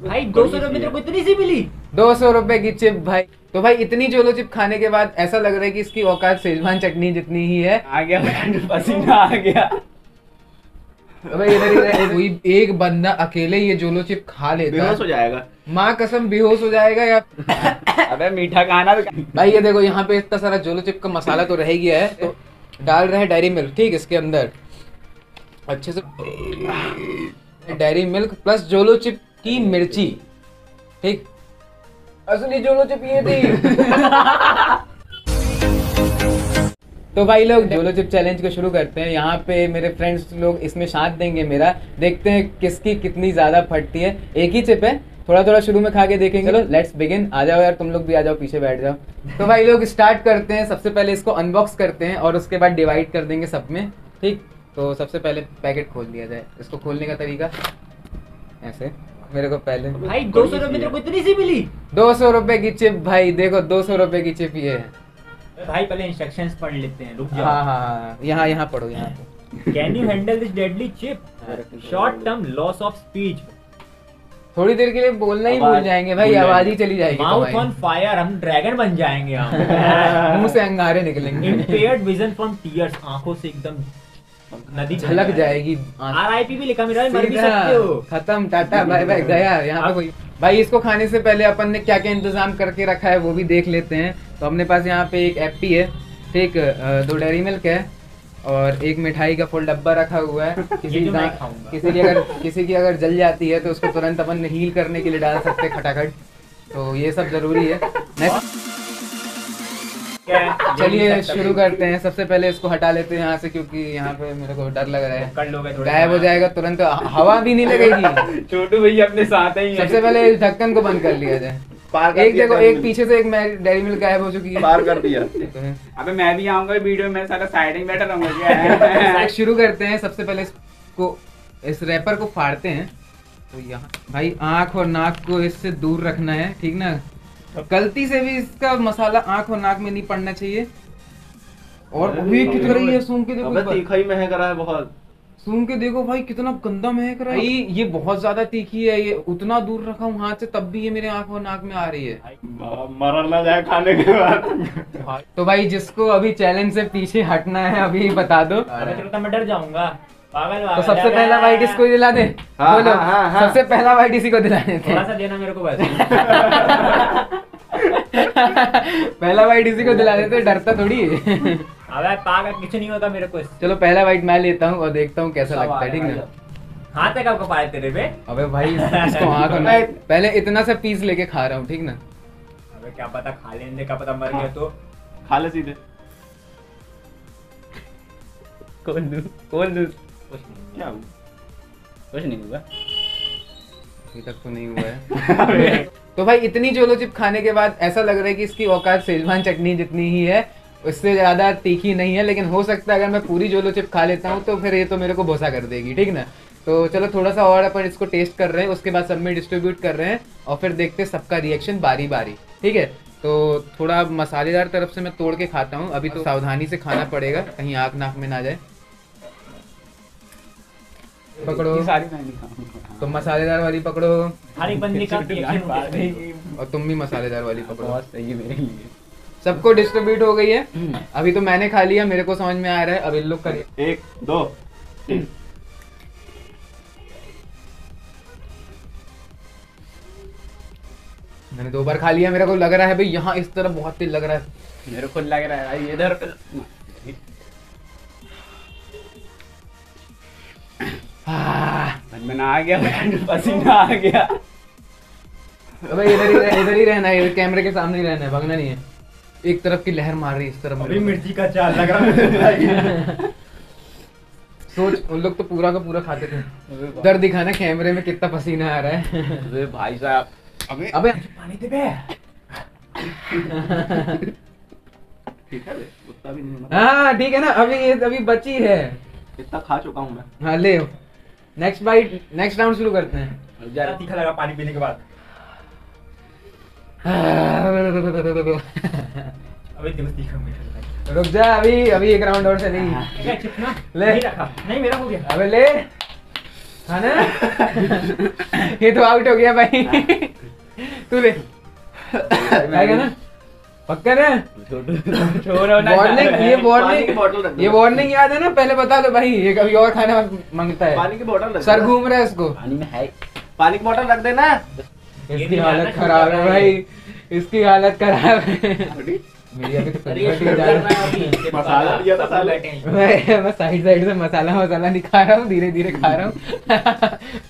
भाई दो सौ रुपए तेरे को इतनी सी मिली। दो सौ रुपए की चिप भाई। तो भाई इतनी जोलो चिप खाने के बाद ऐसा लग रहा है कि इसकी औकात सेजवान चटनी जितनी ही है। आ गया पसीना आ गया। तो भाई इधर कोई एक बंदा अकेले ये जोलो चिप खा लेता। बेहोश हो जाएगा। माँ कसम बेहोश हो जाएगा या अबे मीठा खाना तो भाई ये देखो यहाँ पे इतना सारा जोलो चिप का मसाला तो रह गया है। तो डाल रहे हैं डायरी मिल्क ठीक इसके अंदर। अच्छे से dairy milk plus Jolo chip की मिर्ची। ठीक? असली जोलो चिप थी। तो भाई लोग जोलो चिप चैलेंज को शुरू करते हैं। यहाँ पे मेरे फ्रेंड्स लोग इसमें साथ देंगे मेरा। देखते हैं किसकी कितनी ज़्यादा फटती है। एक ही चिप है। थोड़ा थोड़ा शुरू में खा के देखेंगे। चलो लेट्स बिगिन आ जाओ यार तुम लोग भी आ जाओ पीछे बैठ जाओ। तो भाई लोग स्टार्ट करते हैं। सबसे पहले इसको अनबॉक्स करते हैं और उसके बाद डिवाइड कर देंगे सब में। ठीक? तो सबसे पहले पैकेट खोल दिया जाए। इसको खोलने का तरीका? ऐसे। मेरे को पहले। भाई दो सौ रुपए तेरे को इतनी सी मिली। दो सौ रुपए की चिप भाई देखो दो सौ रुपए की चिप ये है। भाई पहले इंस्ट्रक्शंस पढ़ लेते हैं रुक हाँ जाओ हाँ हाँ यहाँ यहाँ पढ़ो यहाँ can you handle this deadly chip short term loss of speech थोड़ी देर के लिए बोलना ही भूल जाएँगे भाई आवाज़ ही चली जाएगी माउथ ऑन फायर हम ड्रैगन बन जाएँगे हम। मुँह से अंगारे निकलेंगे। इम्पेयर्ड विजन फ्रॉम टीयर्स आँखों से एकदम नदी झलक जाएगी। आरआईपी भी लिखा मेरा मर भी सकते हो। खत्म टाटा बाय बाय गया यहाँ पे कोई भाई इसको खाने से पहले अपन ने क्या क्या इंतज़ाम करके रखा है वो भी देख लेते हैं। तो अपने पास यहाँ पे एक एप्पी है ठीक दो डेरी मिल्क है और एक मिठाई का फुल डब्बा रखा हुआ है। किसी। किसी की अगर किसी की अगर जल जाती है तो उसको तुरंत अपन हील करने के लिए डाल सकते हैं खटाखट तो ये सब ज़रूरी है। नेक्स्ट? चलिए शुरू करते हैं। सबसे पहले इसको हटा लेते हैं यहाँ से क्योंकि यहाँ पे मेरे को डर लग रहा है। गायब हो जाएगा तुरंत हवा भी नहीं लगेगी। छोटू भैया अपने साथ ही सबसे पहले इस ढक्कन को बंद कर लिया जाए। पार कर एक देखो एक पीछे से एक डेयरी मिल्क गायब हो चुकी है। पार कर दिया। अबे मैं भी आऊँगा वीडियो में सारा साइड में बैठा रहूँगा क्या? शुरू करते हैं। सबसे पहले इसको इस रैपर को फाड़ते हैं। तो यहाँ भाई आँख और नाक को इससे दूर रखना है ठीक ना? गलती से भी इसका मसाला आँख और नाक में नहीं पड़ना चाहिए। और भी कितना रही है सूंघ के देखो। तीखा ही महक रहा है बहुत। सूंघ के देखो भाई कितना गंदा महक रहा है। भाई ये बहुत ज़्यादा तीखी है ये उतना दूर रखा हूँ हाथ से तब भी ये मेरे आँख और नाक में आ रही है। मर ना जाए खाने के बाद। तो भाई जिसको अभी चैलेंज से पीछे हटना है अभी बता दो। तो मैं डर जाऊँगा। तो सबसे पहला वाइट इसको दिला दे हाँ, बोलो हाँ, हाँ, हाँ। सबसे पहला वाइट इसी को दिला देते थोड़ा सा देना मेरे को बस पहला वाइट इसी को दिला देते हैं, डरता थोड़ी है। अबे पागल कुछ नहीं होगा मेरे को चलो पहला वाइट मैं लेता हूँ और देखता हूँ कैसा लगता है ठीक ना हाथ है कब कपाए तेरे पे। अबे भाई इसको और नाक- पहले इतना सा पीस लेके खा रहा हूँ ठीक ना? अबे क्या पता खा लेने का पता मर गया तो। खा ले सीधे। खोल दूँ खोल दूँ क्या हुआ? कुछ नहीं हुआ। अभी तक तो नहीं हुआ है। तो भाई इतनी जोलो चिप खाने के बाद ऐसा लग रहा है कि इसकी औकात सेजवान चटनी जितनी ही है उससे ज़्यादा तीखी नहीं है लेकिन हो सकता है अगर मैं पूरी जोलो चिप खा लेता हूँ तो फिर ये तो मेरे को भोसा कर देगी ठीक ना? तो चलो थोड़ा सा और अपन इसको टेस्ट कर रहे हैं उसके बाद सब में डिस्ट्रीब्यूट कर रहे हैं और फिर देखते हैं सबका रिएक्शन बारी बारी ठीक है? तो थोड़ा मसालेदार तरफ़ से मैं तोड़ के खाता हूँ अभी तो सावधानी से खाना पड़ेगा कहीं आग नाक में ना जाए। पकड़ो। ये सारी मैं तो मसालेदार वाली पकड़ो। हर एक बंदे का। और तुम भी मसालेदार वाली पकड़ो। बहुत सही है मेरे लिए। सबको डिस्ट्रीब्यूट हो गई है। अभी तो मैंने खा लिया मेरे को समझ में आ रहा है। अब इन लोग का एक दो तीन। मैंने दो बार खा लिया मेरे को लग रहा है भाई यहाँ इस तरफ़ बहुत तेज लग रहा है। मेरे को लग रहा है भाई इधर। ना आ गया पसीना आ गया। अबे इधर ही इधर ही रहना है कैमरे के सामने ही रहना है भगना नहीं है। एक तरफ़ की लहर मार रही है इस तरफ़ अभी मिर्ची का चार लग रहा है सोच उन लोग तो पूरा का पूरा खाते थे। डर दिखाना कैमरे में कितना पसीना आ रहा है। अबे भाई साहब अबे अबे। पानी दे बे। ठीक है उतना भी नहीं हाँ ठीक है ना अभी ये अभी बची है। इतना खा चुका हूँ मैं। हाँ ले नेक्स्ट बाइट नेक्स्ट राउंड शुरू करते हैं। ज़्यादा तीखा लगा पानी पीने के बाद। अबे दिवस तीखा लगा। रुक जा अभी अभी एक राउंड और चलेगी। क्या चिपना ले। नहीं रखा। नहीं मेरा हो गया। अबे ले। खाना है? ये तो आउट हो गया भाई। तू ले। खाएगा ना? पक्का ना? वार्निंग ये वार्निंग ये वार्निंग याद है ना? पहले बता दो भाई ये कभी और खाना माँगता है। पानी की बोतल सर घूम रहा है इसको। पानी में है। पानी की बोतल रख देना। इसकी हालत खराब है भाई। इसकी हालत खराब है। मैं साइड साइड से मसाला मसाला नहीं खा रहा हूँ धीरे धीरे खा रहा हूँ।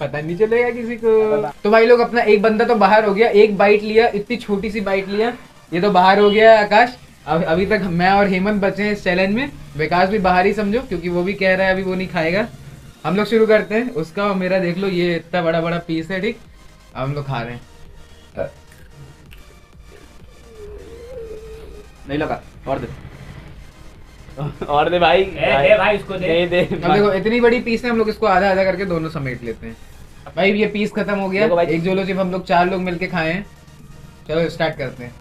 पता नहीं चलेगा किसी को। तो भाई लोग अपना एक बंदा तो बाहर हो गया। एक बाइट लिया इतनी छोटी सी बाइट लिया। ये तो बाहर हो गया आकाश। अब अभी तक मैं और हेमंत बचे हैं इस चैलेंज में। विकास भी बाहर ही समझो क्योंकि वो भी कह रहा है अभी वो नहीं खाएगा। हम लोग शुरू करते हैं। उसका और मेरा देख लो ये इतना बड़ा बड़ा पीस है ठीक? अब हम लोग खा रहे हैं। नहीं लगा। और दे। और दे भाई। ए, दे भाई उसको दे। दे दे अब देखो इतनी बड़ी पीस है हम लोग इसको आधा आधा करके दोनों समेट लेते हैं। भाई ये पीस खत्म हो गया। देखो भाई। एक जोलो चिप हम लोग चार लोग मिलके खाए हैं। चलो स्टार्ट करते हैं।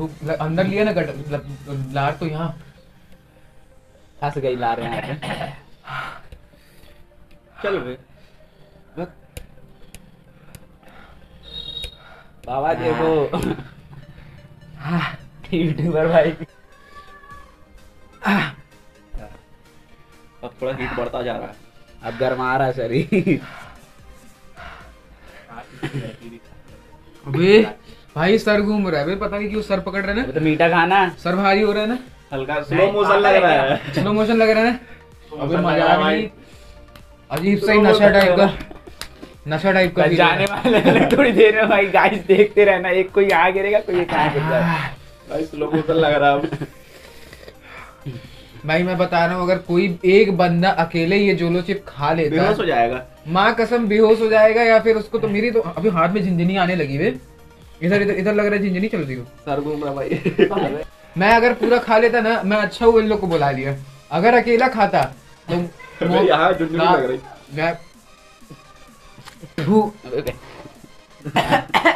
धूप अंदर लिया ना गट ल- लार तो यहाँ। फंस गई ला रहे हैं चल बे बाबा देखो यूट्यूबर भाई। अब थोड़ा हीट बढ़ता जा रहा है। अब गरमा रहा है शरीर। अबे। भाई सर घूम रहा है। अबे पता नहीं क्यों सर पकड़ रहा है ना। तो मीठा खाना सर भारी हो रहा है ना। हल्का स्लो मोशन लग रहा है। स्लो मोशन लग रहा है ना। अबे motion लग मज़ा आ भाई। अजीब सा ही नशा टाइप का। नशा टाइप का जाने वाले थोड़ी देर में भाई गाइस देखते रहना। एक कोई यहाँ गिरेगा कोई एक यहाँ गिर भाई स्लो मोशन लग रहा है भाई मैं बता रहा हूँ अगर कोई एक बंदा अकेले ये जोलो चिप खा लेता। बेहोश हो जाएगा। माँ कसम बेहोश हो जाएगा या फिर उसको तो मेरी तो अभी हाथ में झिंझनी आने लगी वे। इधर इधर इधर लग रहा है झिंझनी चल रही हो? सर घूम रहा भाई। मैं अगर पूरा खा लेता ना मैं अच्छा हुआ इन लोग को बुला लिया। अगर अकेला खाता तो अबे यहाँ झुनझुनी ना- लग रही। मैं धू,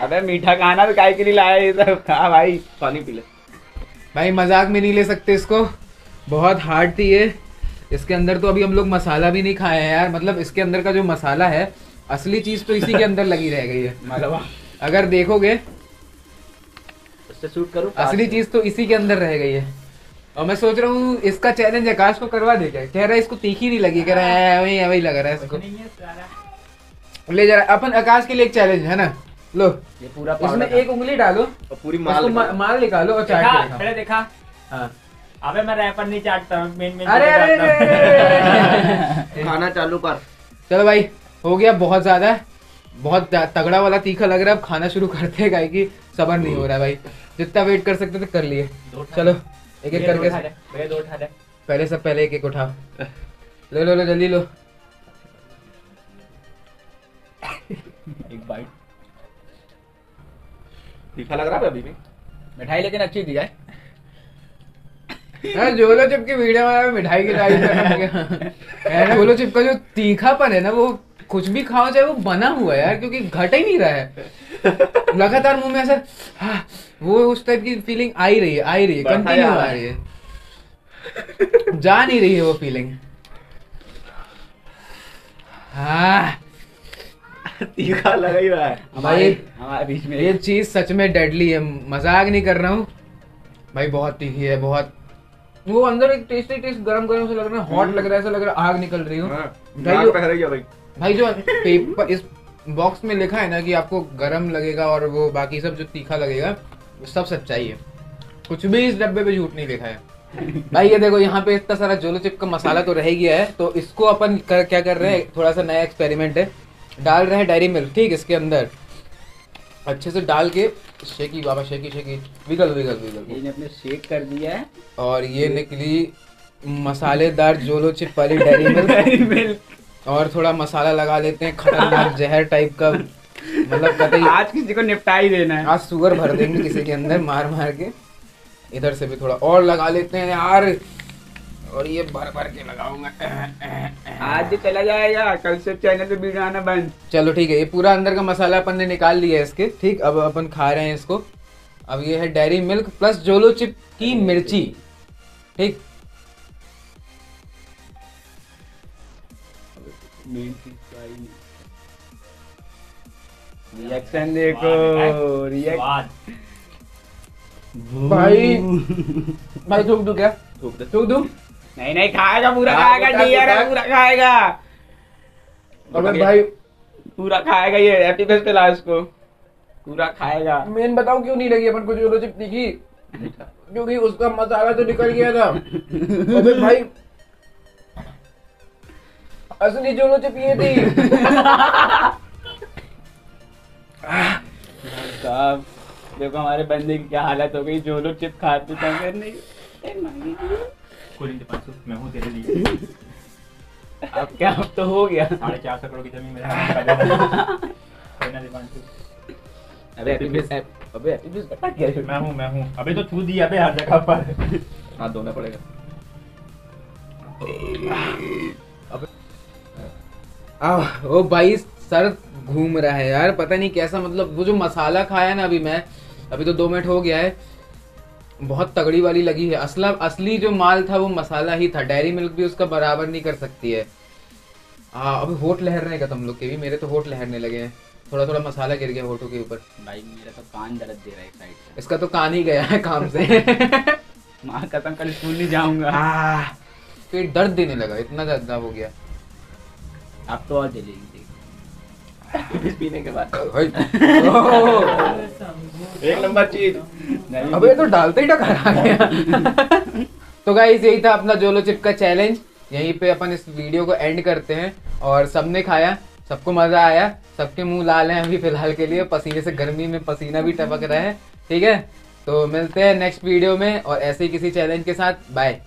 अबे मीठा खाना भी काय के लिए लाया ये सब? खा भाई। पानी पी ले। भाई मज़ाक में नहीं ले सकते इसको। बहुत हार्ड थी ये। इसके अंदर तो अभी हम लोग मसाला भी नहीं खाए हैं यार। मतलब इसके अंदर का जो मसाला है असली चीज़ तो इसी के अंदर लगी रह गई है। मलबा। अगर देखोगे उससे शूट करो? असली चीज़ तो इसी के अंदर रह गई है। और मैं सोच रहा हूँ इसका चैलेंज आकाश को करवा दे क्या? कह रहा है इसको तीखी नहीं लगी कह रहा है वही वही लग रहा है इसको। ले जा रहा अपन आकाश के लिए एक चैलेंज है ना? लो। ये पूरा इसमें एक उंगली डालो और पूरी माल माल निकालो और चाट देखा देखा। हाँ। अबे मैं रैपर नहीं चाटता मेन मेन अरे। अरे। खाना चालू कर। चलो भाई हो गया बहुत ज़्यादा। बहुत तगड़ा वाला तीखा लग रहा है अब खाना शुरू करते हैं गाय की। सबर नहीं हो रहा है भाई। जितना वेट कर सकते थे कर लिए। चलो एक एक उठा करके उठा। पहले सब पहले एक एक उठाओ लो लो लो जल्दी लो। एक बाइट तीखा लग रहा है अभी भी? मिठाई लेकिन अच्छी दी है हाँ, जोलो चिप की वीडियो में मिठाई की क्या यार जोलो चिप का जो तीखापन है ना वो कुछ भी खाओ चाहे वो बना हुआ है यार क्योंकि घट ही नहीं रहा है। लगातार मुँह में ऐसा हाँ, वो उस टाइप की फीलिंग आ ही रही है आ ही रही है कंटिन्यू आ रही है। जा नहीं रही है वो फीलिंग हाँ। तीखा लग ही रहा है? हमारे हमारे बीच में। ये चीज़ सच में डेडली है मज़ाक नहीं कर रहा हूँ। भाई बहुत तीखी है बहुत। वो अंदर एक टेस्टी टेस्ट गरम गरम से लग रहा है हॉट लग रहा है ऐसा लग रहा है आग निकल रही हो। हाँ, भाई जो- पेपर इस बॉक्स में लिखा है ना कि आपको गर्म लगेगा और वो बाकी सब जो तीखा लगेगा सब सच्चाई है। कुछ भी इस डब्बे पे झूठ नहीं लिखा है। भाई ये देखो यहाँ पे इतना सारा जोलो चिप का मसाला तो रह गया है तो इसको अपन कर, क्या कर रहे हैं थोड़ा सा नया एक्सपेरिमेंट है। डाल रहे हैं डायरी मिल्क ठीक इसके अंदर। अच्छे से डाल के शेकी बाबा shaky shaky wiggle wiggle wiggle. इसने अपने शेक कर दिया है। और ये निकली मसालेदार जोलो चिप वाली डायरी मिल्क और थोड़ा मसाला लगा लेते हैं खतरनाक जहर टाइप का मतलब कतई आज किसी को निपटा ही देना है। आज सुगर भर देंगे किसी के अंदर मार मार के। इधर से भी थोड़ा और लगा लेते हैं यार। और ये भर भर के लगाऊँगा। आज चला जाएगा कल से चैनल पे वीडियो आना बंद। चलो ठीक है ये पूरा अंदर का मसाला अपन ने निकाल लिया है इसके। ठीक अब अपन खा रहे हैं इसको। अब ये है dairy milk plus Jolo chip की मिर्ची। ठीक रिएक्शन देखो रिएक्ट भाई भाई थूक दू क्या? थूक दे। थूक दू। नहीं नहीं खाएगा पूरा हाँ, खाएगा डियर है पूरा खाएगा। अबे भाई पूरा खाएगा ये हैप्पी फेस्ट लास्ट को। पूरा खाएगा। मेन बताओ क्यों नहीं लगी अपन को जोलो चिप तीखी क्योंकि उसका मसाला तो निकल गया था। अबे भाई असली जोलो चिप ये थी साहब देखो हमारे बंदे की क्या हालत हो गई। जो। लोग चिप खाते पाँच सौ मैं हूँ तेरे लिए। अब क्या अब तो हो गया। साढ़े चार सौ करोड़ की ज़मीन मेरे दे दो। अबे अबे है? मैं हूँ मैं हूँ। अबे तो छू दिया अबे हर जगह पर। हाथ धोना पड़ेगा। आह, ओ भाई सर घूम रहा है यार पता नहीं कैसा मतलब वो जो मसाला खाया ना अभी मैं अभी तो दो मिनट हो गया है बहुत तगड़ी वाली लगी है। असला असली जो माल था वो मसाला ही था डेयरी मिल्क भी उसका बराबर नहीं कर सकती है। हाँ अभी होठ लहरने का तुम लोग के भी मेरे तो होठ लहरने लगे हैं। थोड़ा थोड़ा मसाला गिर गया होठों के ऊपर। भाई मेरा तो कान दर्द दे रहा है साइड इसका तो कान ही गया है काम से। माँ कसम कल स्कूल नहीं जाऊँगा। पेट दर्द देने लगा इतना ज़्यादा हो गया। अब तो और जलेगी देख पीने के बाद। भाई, एक नंबर चीज़। अबे तो डालते ही आ गया। तो गाइस यही था अपना जोलो चिप का चैलेंज यहीं पे अपन इस वीडियो को एंड करते हैं। और सबने खाया सबको मज़ा आया सबके मुँह लाल हैं अभी फ़िलहाल के लिए। पसीने से गर्मी में पसीना भी टपक रहा है। ठीक है? तो मिलते हैं नेक्स्ट वीडियो में और ऐसे ही किसी चैलेंज के साथ। बाय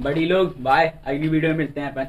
बड़ी लोग। बाय अगली वीडियो में मिलते हैं अपन।